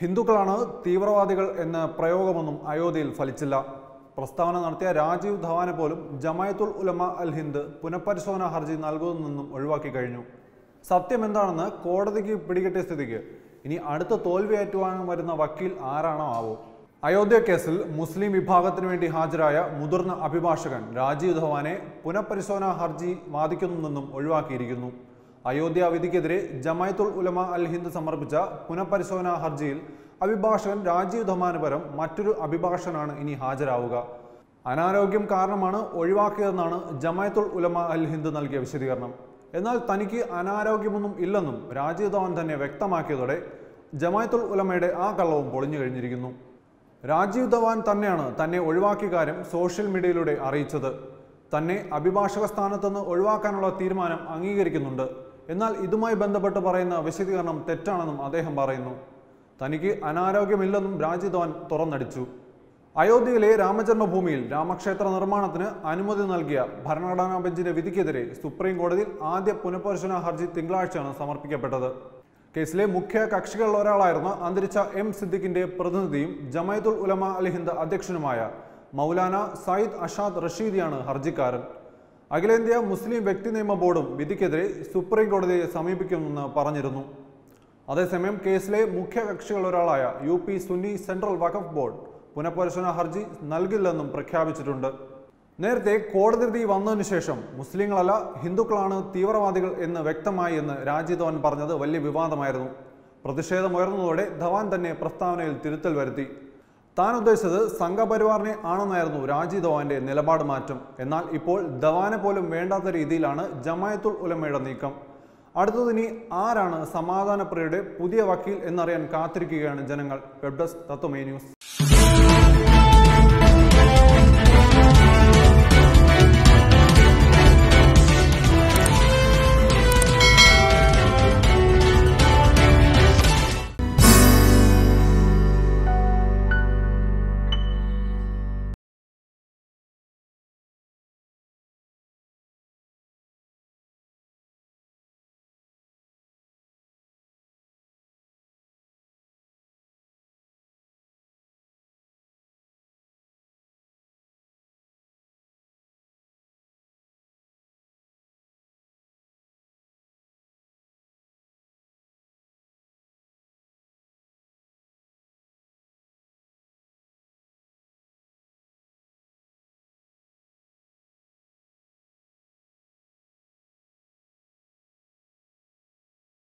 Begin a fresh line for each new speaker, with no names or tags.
ഹിന്ദുക്കളാണ് തീവ്രവാദികൾ എന്ന പ്രയോഗമൊന്നും അയോധ്യയിൽ ഫലിച്ചില്ല. പ്രസ്താവന നടത്തിയ രാജീവ് ധവാനെ പോലും ജമായത്തുൽ ഉലമ അൽ ഹിന്ദ് പുനഃപരിശോധനാ ഹർജി നൽകുന്നതിൽ നിന്നും ഒഴിവാക്കി കഴിഞ്ഞു. സത്യം എന്താണെന്ന് കോടതിക്ക് പിടികിട്ടിയ സ്ഥിതിക്ക്. ഇനി അടുത്ത തോൽവി ഏറ്റുവാങ്ങാൻ വരുന്ന വക്കീൽ ആരാണോ ആവോ. അയോധ്യ കേസിൽ മുസ്ലിം വിഭാഗത്തിന് വേണ്ടി ഹാജരായ മുതിർന്ന അഭിഭാഷകൻ രാജീവ് ധവാനെ പുനഃപരിശോധനാ ഹർജി വാദിക്കുന്നതിൽ നിന്നും ഒഴിവാക്കിയിരിക്കുന്നു. അയോധ്യ വിധിക്കെതിരെ ജമായത്തുൽ ഉലമ അൽ ഹിന്ദ് സമർപ്പിച്ച പുനഃപരിശോധനാ ഹർജിയിൽ അഭിഭാഷകൻ രാജീവ് ധമാന് പകരം മറ്റൊരു അഭിഭാഷകനാണ് ഇനി ഹാജരാവുക. അനാരോഗ്യം കാരണമാണ് ഒഴിവാക്കിയതെന്നാണ് ജമായത്തുൽ ഉലമ അൽ ഹിന്ദ് നൽകിയ വിശദീകരണം. എന്നാൽ തനിക്ക് അനാരോഗ്യമൊന്നും ഇല്ലെന്നും രാജീവ് ധവാൻ തന്നെ വ്യക്തമാക്കിയതോടെ ജമായത്തുൽ ഉലമയുടെ ആ കള്ളവും പൊളിഞ്ഞു കഴിഞ്ഞിരിക്കുന്നു. രാജീവ് ധവാൻ തന്നെയാണ് തന്നെ ഒഴിവാക്കിയ കാര്യം സോഷ്യൽ മീഡിയയിലൂടെ അറിയിച്ചത്. തന്നെ അഭിഭാഷക സ്ഥാനത്തുനിന്ന് ഒഴിവാക്കാനുള്ള തീരുമാനം അംഗീകരിക്കുന്നുണ്ട്. എന്നാൽ ഇതുമായി ബന്ധപ്പെട്ട് പറയുന്ന വിശദീകരണം തെറ്റാണെന്നും അദ്ദേഹം പറയുന്നു. തനിക്ക് അനാരോഗ്യമില്ലെന്നും രാജിധവൻ ധവാൻ തുറന്നടിച്ചു. അയോധ്യയിലെ രാമജന്മഭൂമിയിൽ രാമക്ഷേത്ര നിർമ്മാണത്തിന് അനുമതി നൽകിയ ഭരണഘടനാ ബെഞ്ചിന്റെ വിധിക്കെതിരെ സുപ്രീം കോടതിയിൽ ആദ്യ പുനഃപരിശോധനാ ഹർജി തിങ്കളാഴ്ചയാണ് സമർപ്പിക്കപ്പെട്ടത്. കേസിലെ മുഖ്യ കക്ഷികളിൽ ഒരാളായിരുന്ന അന്തരിച്ച എം സിദ്ദിഖിന്റെ പ്രതിനിധിയും ജമയത്തുൽ ഉലമ അൽ ഹിന്ദ് അധ്യക്ഷനുമായ മൗലാന സയ്യിദ് അഷാദ് റഷീദിയാണ് ഹർജിക്കാരൻ. അഖിലേന്ത്യാ മുസ്ലിം വ്യക്തി നിയമ ബോർഡും വിധിക്കെതിരെ സുപ്രീം കോടതിയെ സമീപിക്കുമെന്ന് പറഞ്ഞിരുന്നു. അതേസമയം കേസിലെ മുഖ്യ കക്ഷികളൊരാളായ U P Sunni central Waqf board പുനഃപരിശോധന ഹർജി നൽകില്ലെന്നും പ്രഖ്യാപിച്ചിട്ടുണ്ട്. നേരത്തെ കോടതി വിധി വന്നതിനു ശേഷം മുസ്ലിങ്ങളല്ല ഹിന്ദുക്കളാണ് തീവ്രവാദികൾ എന്ന് വ്യക്തമായി എന്ന് രാജീവ് ധവാൻ പറഞ്ഞത് വലിയ വിവാദമായിരുന്നു. പ്രതിഷേധമുയർന്നതോടെ ധവാൻ തന്നെ പ്രസ്താവനയിൽ തിരുത്തൽ വരുത്തി. താൻ ഉദ്ദേശിച്ചത് സംഘപരിവാറിനെ ആണെന്നായിരുന്നു രാജീവ് ധവാന്റെ നിലപാട് മാറ്റം. എന്നാൽ ഇപ്പോൾ ധവാനെ പോലും വേണ്ടാത്ത രീതിയിലാണ് ജമായത്തുൽ ഉലമയുടെ നീക്കം. അടുത്തതിനി ആരാണ് സമാധാനപ്രിയയുടെ പുതിയ വക്കീൽ എന്നറിയാൻ കാത്തിരിക്കുകയാണ് ജനങ്ങൾ. Web desk Tatwamayi news.